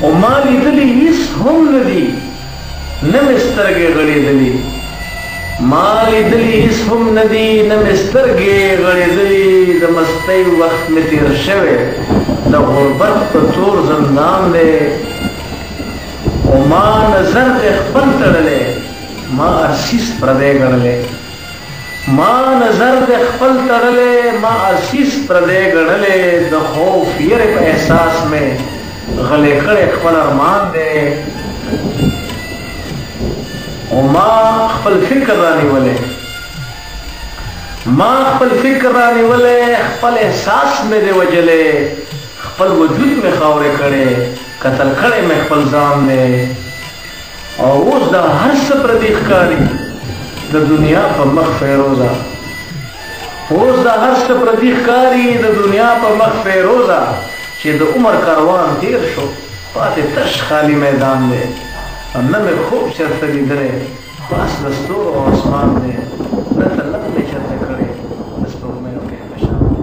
خو ما لیدلي هیڅ هم نه دي، نه مې سترګې غړېدلي. ما لیدلي هیڅ هم نه دي، نه مې سترګې غړېدلي د مستۍ وخت مې تېر شوی د غربت په تور زندان دی خو ما نظر دی خپل تړلی ما ارسیس پردی ګڼلی. ما نظر د خپل تړلی ما عزیز پردی ګڼلی د خوف یری په احساس می غلی کړی خپل ارمان دی او ما خپل فکر را نیولی ما خپل فکر را نیولی خپل احساس می دی وجلی خپل وجود می خاوری کړی قتل کړی می خپل ځان دی او اوس دا هر څه پردي ښکاري د دنیا په مخ فیروزه اوس دا هر څه پردي ښکاري د دنیا په مخ فیروزه چې د عمر کاروان تیر شو پاتې تش خالی میدان دی نه مې خوب چرته لیدلی پاس د ستورو او اسمان دی نه طلب مې چرته کړی د سپوږمۍ او کهکشان دی